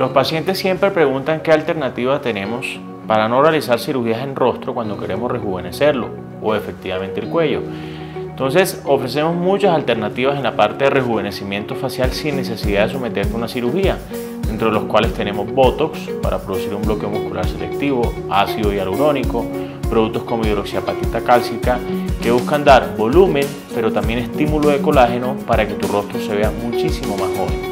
Los pacientes siempre preguntan qué alternativa tenemos para no realizar cirugías en rostro cuando queremos rejuvenecerlo o efectivamente el cuello. Entonces ofrecemos muchas alternativas en la parte de rejuvenecimiento facial sin necesidad de someterte a una cirugía, entre los cuales tenemos Botox para producir un bloqueo muscular selectivo, ácido hialurónico, productos como hidroxiapatita cálcica que buscan dar volumen pero también estímulo de colágeno para que tu rostro se vea muchísimo más joven.